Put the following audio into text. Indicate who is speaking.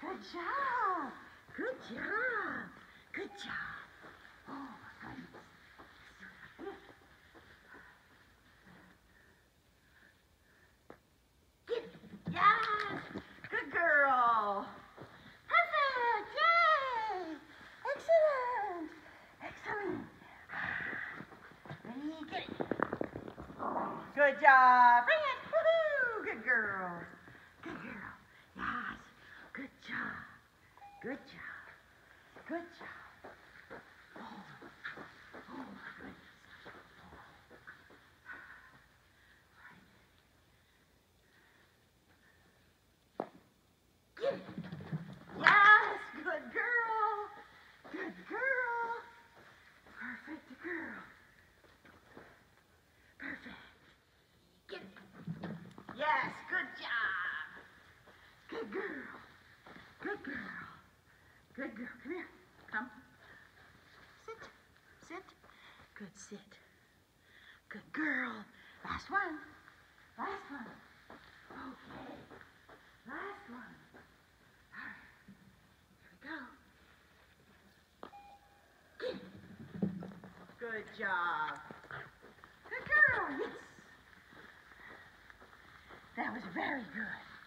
Speaker 1: Good job! Good job! Good job! Oh my goodness. Get it. Yes! Good girl! Perfect! Yay! Excellent! Excellent! Ready? Get it! Good job! Bring it! Woohoo! Good girl! Good girl! Yes! Good job! Good job! Good job! Oh, oh my goodness! Get it! Yes! Good girl! Good girl! Perfect girl! Perfect! Get it! Yes! Good job! Good girl! Good girl! Good girl! Come here! Come. Sit! Sit! Good sit! Good girl! Last one! Last one! Okay! Last one! All right. Here we go. Good job. Good girl. Yes. That was very good.